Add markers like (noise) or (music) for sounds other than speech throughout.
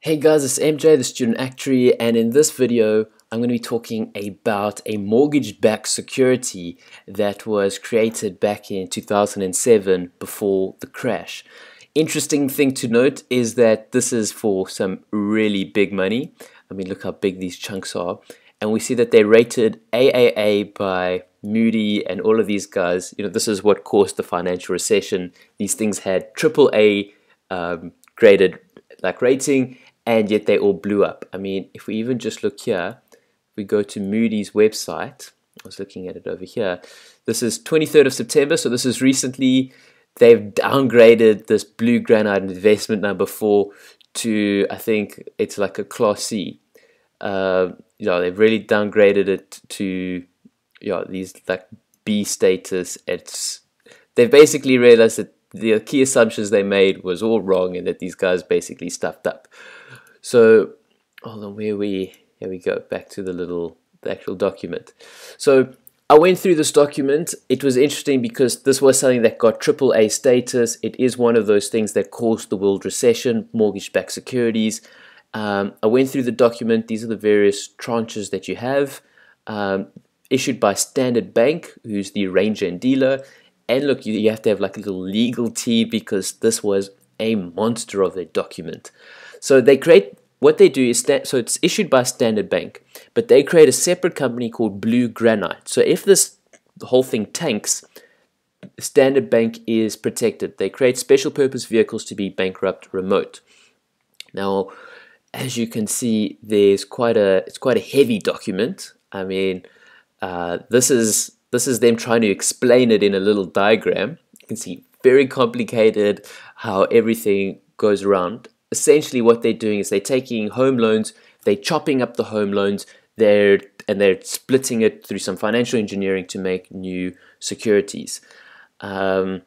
Hey guys, it's MJ, the student actuary, and in this video, I'm going to be talking about a mortgage-backed security that was created back in 2007 before the crash. Interesting thing to note is that this is for some really big money. I mean, look how big these chunks are. And we see that they're rated AAA by Moody and all of these guys. You know, this is what caused the financial recession. These things had AAA um, graded like rating and yet they all blew up. I mean, if we even just look here, we go to Moody's website. I was looking at it over here. This is 23rd of September, so this is recently. They've downgraded this blue granite investment number four to I think it's like a class C. Uh, you know, they've really downgraded it to you know these like B status. It's they've basically realized that the key assumptions they made was all wrong and that these guys basically stuffed up. So hold on, where we here we go back to the little the actual document. So I went through this document. It was interesting because this was something that got AAA status. It is one of those things that caused the world recession, mortgage-backed securities. Um, I went through the document. These are the various tranches that you have. Um, issued by Standard Bank, who's the arranger and dealer. And look, you, you have to have like a little legal team because this was a monster of a document. So they create what they do is that so it's issued by Standard Bank, but they create a separate company called Blue Granite. So if this whole thing tanks, Standard Bank is protected. They create special purpose vehicles to be bankrupt remote. Now, as you can see, there's quite a it's quite a heavy document. I mean, uh, this is this is them trying to explain it in a little diagram. You can see very complicated how everything goes around essentially what they're doing is they're taking home loans, they're chopping up the home loans, they're and they're splitting it through some financial engineering to make new securities. Um,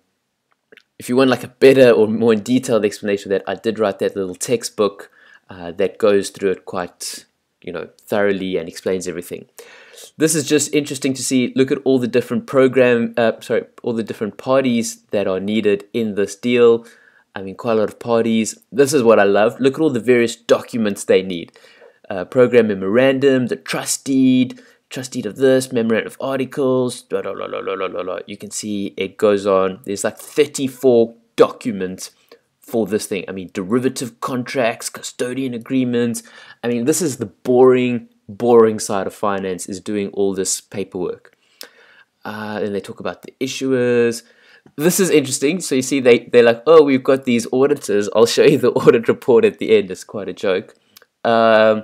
if you want like a better or more detailed explanation of that, I did write that little textbook uh, that goes through it quite you know thoroughly and explains everything. This is just interesting to see. Look at all the different program, uh, sorry, all the different parties that are needed in this deal. I mean, quite a lot of parties. This is what I love. Look at all the various documents they need. Uh, program memorandum, the trust deed, trust deed of this, memorandum of articles, blah, blah, blah, blah, blah, blah, blah. You can see it goes on. There's like 34 documents for this thing. I mean, derivative contracts, custodian agreements. I mean, this is the boring, boring side of finance is doing all this paperwork. Uh, and they talk about the issuers, this is interesting. So you see, they they're like, oh, we've got these auditors. I'll show you the (laughs) audit report at the end. It's quite a joke. Um,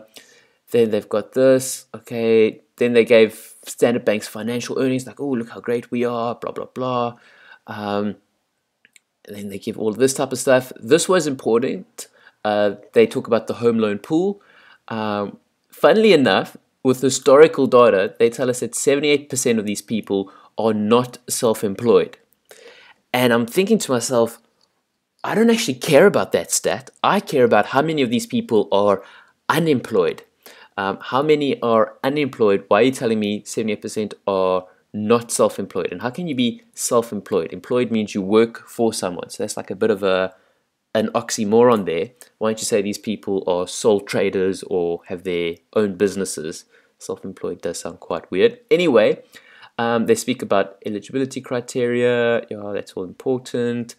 then they've got this. Okay. Then they gave Standard Bank's financial earnings, like, oh, look how great we are. Blah blah blah. Um, then they give all this type of stuff. This was important. Uh, they talk about the home loan pool. Um, funnily enough, with historical data, they tell us that 78% of these people are not self employed. And I'm thinking to myself, I don't actually care about that stat. I care about how many of these people are unemployed. Um, how many are unemployed? Why are you telling me 78% are not self employed? And how can you be self employed? Means you work for someone. So that's like a bit of a an oxymoron there. Why don't you say these people are sole traders or have their own businesses? Self employed does sound quite weird. Anyway, um, they speak about eligibility criteria. Yeah, that's all important.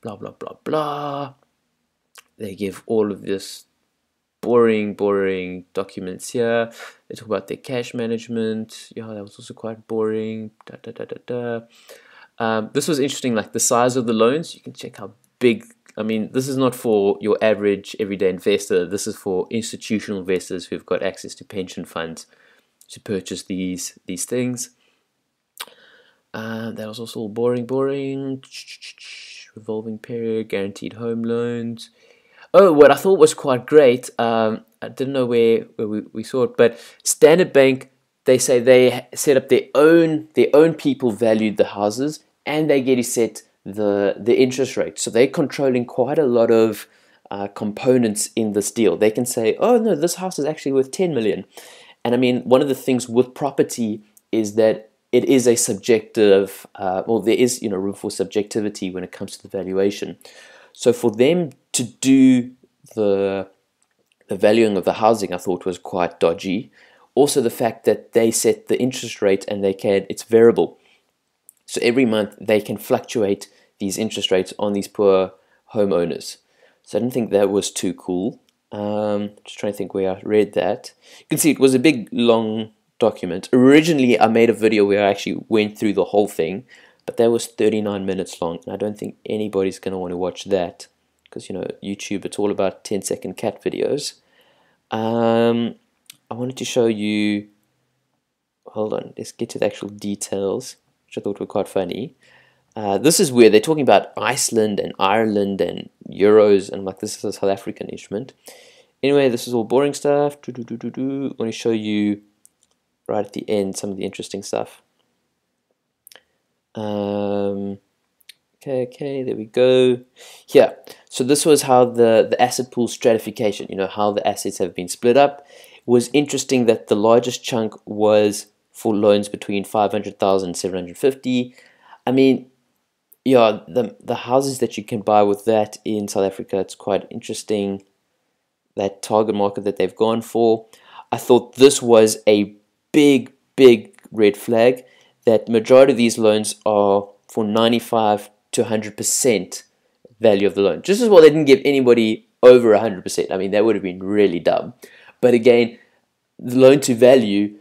Blah blah blah blah. They give all of this boring, boring documents here. They talk about their cash management. Yeah, that was also quite boring. Da da da da da. Um, this was interesting, like the size of the loans. You can check how big. I mean, this is not for your average everyday investor. This is for institutional investors who've got access to pension funds to purchase these these things. Uh, that was also boring, boring. Revolving period, guaranteed home loans. Oh, what I thought was quite great. Um, I didn't know where, where we, we saw it, but Standard Bank. They say they set up their own their own people valued the houses, and they get to set the the interest rate. So they're controlling quite a lot of uh, components in this deal. They can say, "Oh no, this house is actually worth 10 million. and I mean, one of the things with property is that it is a subjective, uh, well, there is you know room for subjectivity when it comes to the valuation. So for them to do the the valuing of the housing I thought was quite dodgy. Also, the fact that they set the interest rate and they can it's variable, so every month they can fluctuate these interest rates on these poor homeowners. So I didn't think that was too cool. Um, just trying to think where I read that. You can see it was a big long document. Originally, I made a video where I actually went through the whole thing, but that was 39 minutes long, and I don't think anybody's going to want to watch that because you know YouTube it's all about 10 second cat videos um, I wanted to show you hold on let's get to the actual details which I thought were quite funny uh, this is where they're talking about Iceland and Ireland and euros and like this is a South African instrument anyway this is all boring stuff do, do, do, do, do. I want to show you right at the end some of the interesting stuff um, Okay, okay, there we go. Yeah, so this was how the, the asset pool stratification, you know, how the assets have been split up. It was interesting that the largest chunk was for loans between 500,000 and 750. I mean, yeah, the, the houses that you can buy with that in South Africa, it's quite interesting, that target market that they've gone for. I thought this was a big, big red flag that majority of these loans are for 95 to 100% value of the loan. Just as well, they didn't give anybody over 100%. I mean, that would have been really dumb. But again, the loan to value,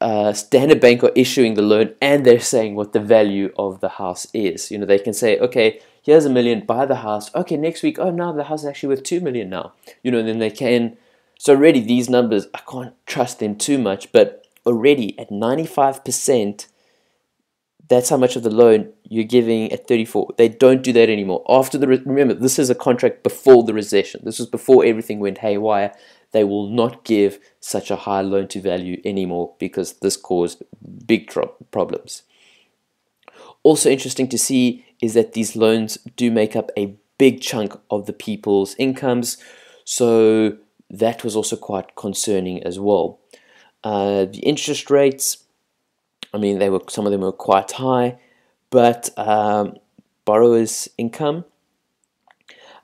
uh, Standard Bank are issuing the loan and they're saying what the value of the house is. You know, they can say, okay, here's a million, buy the house. Okay, next week, oh, now the house is actually worth 2 million now. You know, then they can. So already these numbers, I can't trust them too much, but already at 95%, that's how much of the loan you're giving at 34. They don't do that anymore. After the remember, this is a contract before the recession. This was before everything went haywire. They will not give such a high loan to value anymore because this caused big problems. Also interesting to see is that these loans do make up a big chunk of the people's incomes. So that was also quite concerning as well. Uh, the interest rates I mean, they were some of them were quite high, but um, borrowers' income.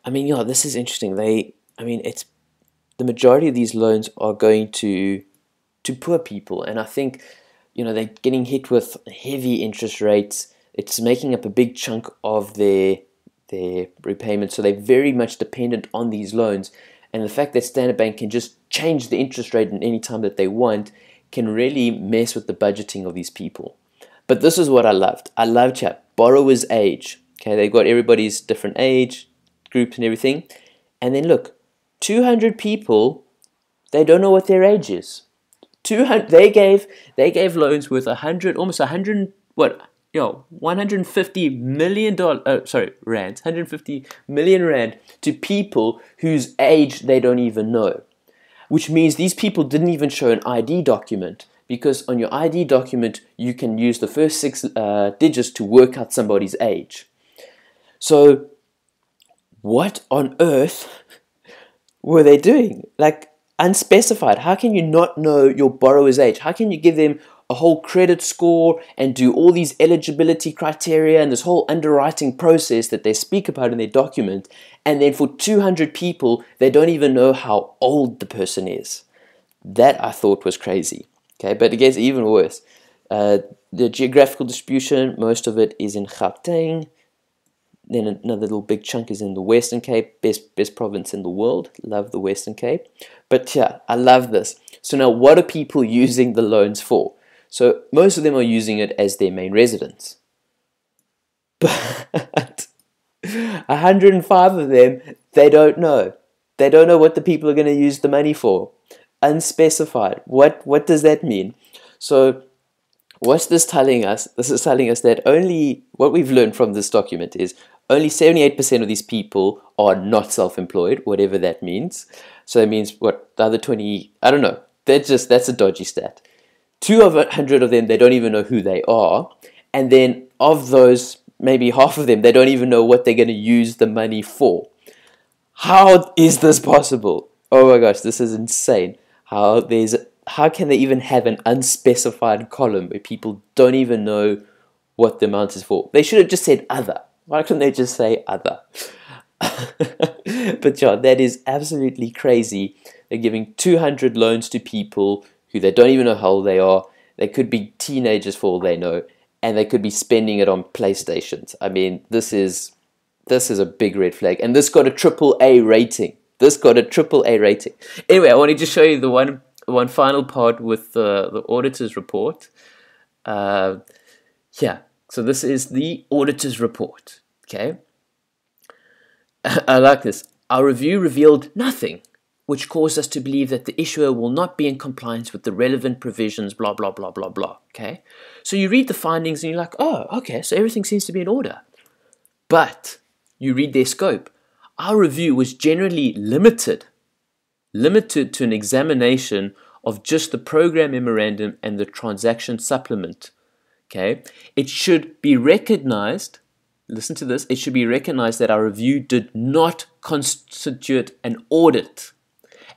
I mean, yeah, this is interesting. They, I mean, it's the majority of these loans are going to to poor people, and I think you know they're getting hit with heavy interest rates. It's making up a big chunk of their their repayment, so they're very much dependent on these loans. And the fact that Standard Bank can just change the interest rate at any time that they want can really mess with the budgeting of these people. But this is what I loved. I loved chat. Borrower's age. Okay, they've got everybody's different age groups and everything. And then look, 200 people, they don't know what their age is. 200 they gave they gave loans worth 100 almost 100 what know 150 million dollar uh, sorry rand 150 million rand to people whose age they don't even know which means these people didn't even show an ID document because on your ID document you can use the first six uh, digits to work out somebody's age. So, what on earth (laughs) were they doing? Like, unspecified. How can you not know your borrower's age? How can you give them a whole credit score and do all these eligibility criteria and this whole underwriting process that they speak about in their document. And then for 200 people, they don't even know how old the person is. That I thought was crazy. Okay, but it gets even worse. Uh, the geographical distribution, most of it is in Gauteng. Then another little big chunk is in the Western Cape, best best province in the world. Love the Western Cape. But yeah, I love this. So now, what are people (laughs) using the loans for? So most of them are using it as their main residence. (laughs) But 105 of them, they don't know. They don't know what the people are going to use the money for. Unspecified. What what does that mean? So what's this telling us? This is telling us that only what we've learned from this document is only 78% of these people are not self-employed, whatever that means. So that means what the other 20, I don't know. That's just that's a dodgy stat. 200 of them, they don't even know who they are. And then of those, maybe half of them, they don't even know what they're going to use the money for. How is this possible? Oh my gosh, this is insane. How there's how can they even have an unspecified column where people don't even know what the amount is for? They should have just said other. Why couldn't they just say other? (laughs) but yeah, that is absolutely crazy. They're giving 200 loans to people who they don't even know how old they are. They could be teenagers for all they know, and they could be spending it on PlayStations. I mean, this is this is a big red flag, and this got a triple A rating. This got a triple A rating. Anyway, I wanted to show you the one one final part with the the auditor's report. Uh, yeah, so this is the auditor's report. Okay, (laughs) I like this. Our review revealed nothing which caused us to believe that the issuer will not be in compliance with the relevant provisions, blah, blah, blah, blah, blah. Okay? So you read the findings and you're like, oh, okay, so everything seems to be in order. But you read their scope. Our review was generally limited, limited to an examination of just the program memorandum and the transaction supplement. Okay? It should be recognized listen to this, it should be recognized that our review did not constitute an audit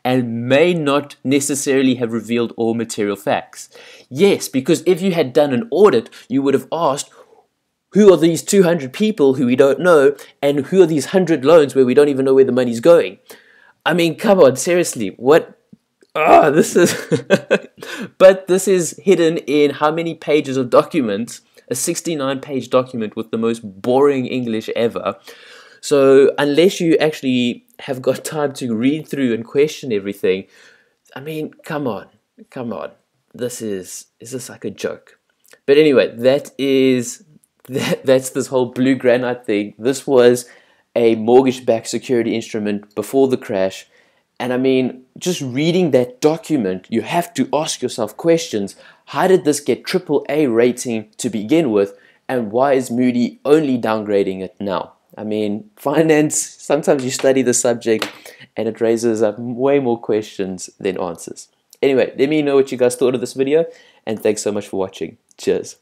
and may not necessarily have revealed all material facts. Yes, because if you had done an audit, you would have asked, who are these 200 people who we don't know, and who are these 100 loans where we don't even know where the money's going? I mean, come on, seriously, what? Ah, (laughs) this is. but this is hidden in how many pages of documents? A 69 page document with the most boring English ever. So, unless you actually have got (laughs) time to read through and question everything, I mean, come on, come on. This is is this like a joke? But anyway, that is (laughs) that, that's this whole blue granite thing. This was a mortgage-backed security instrument before the crash. And I mean, just reading that document, you have to ask yourself questions. How did this get triple A rating to begin with? And why is Moody only downgrading it now? I mean, finance, sometimes you study the subject and it raises up way more questions than answers. Anyway, let me know what you guys thought of this video and thanks so much for watching. Cheers.